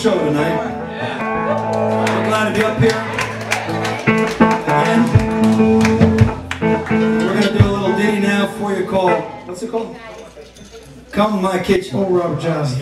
show tonight. I'm glad to be up here. And we're going to do a little ditty now for you called, what's it called? Come to My Kitchen. Oh, Rob Johnson.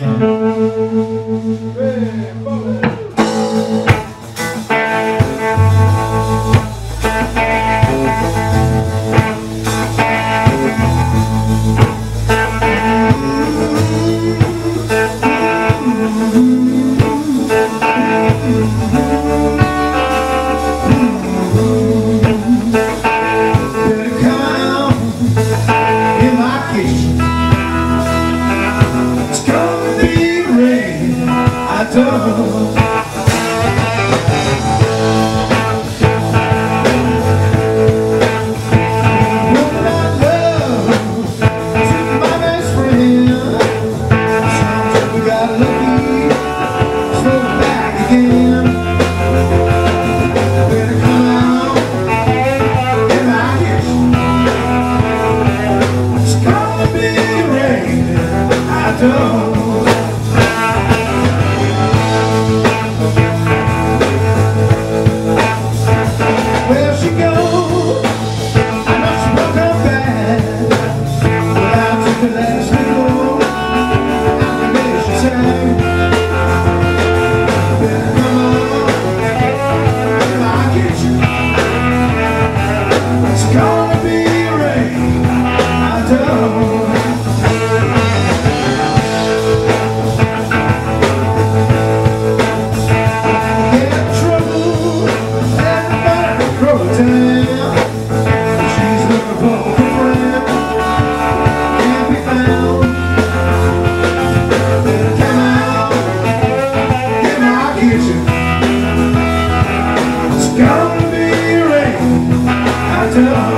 그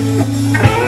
Música